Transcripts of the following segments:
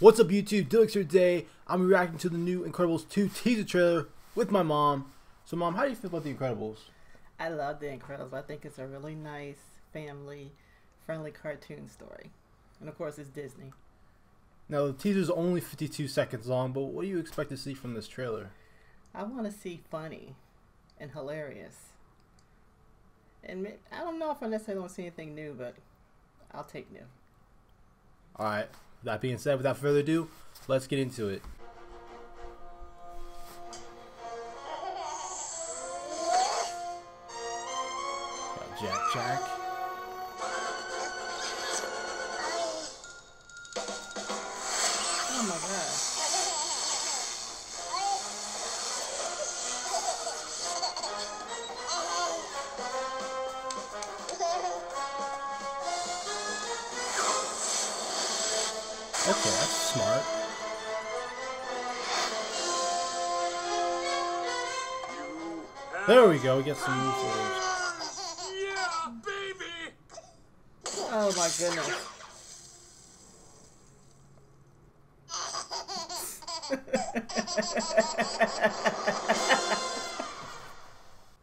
What's up YouTube? Dilix here today. I'm reacting to the new Incredibles 2 teaser trailer with my mom. So mom, how do you feel about the Incredibles? I love The Incredibles. I think it's a really nice, family friendly cartoon story. And of course, it's Disney. Now, the teaser is only 52 seconds long, but what do you expect to see from this trailer? I want to see funny and hilarious. And I don't know if I necessarily want to see anything new, but I'll take new. Alright, that being said, without further ado, let's get into it. Jack Jack. Okay, that's smart. There we go, we get some new footage. Yeah, baby! Oh my goodness.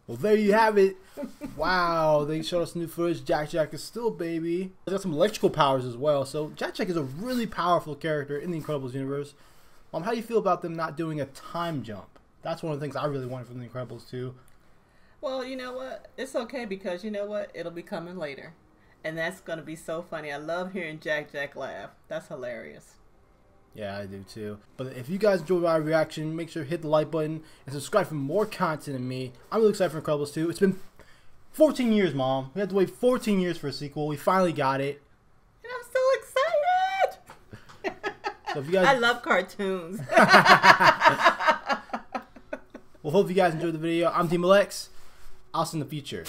Well, there you have it. Wow, they showed us new footage. Jack Jack is still baby. He's got some electrical powers as well. So Jack Jack is a really powerful character in the Incredibles universe. Um, how do you feel about them not doing a time jump? That's one of the things I really wanted from the Incredibles 2. Well, you know what? It's okay because you know what? It'll be coming later. And that's going to be so funny. I love hearing Jack Jack laugh. That's hilarious. Yeah, I do too. But if you guys enjoyed my reaction, make sure to hit the like button and subscribe for more content of me. I'm really excited for Incredibles 2. It's been 14 years, Mom. We had to wait 14 years for a sequel. We finally got it. And I'm so excited! So if you guys, I love cartoons. well, hope you guys enjoyed the video. I'm Team Alex. I'll see you in the future.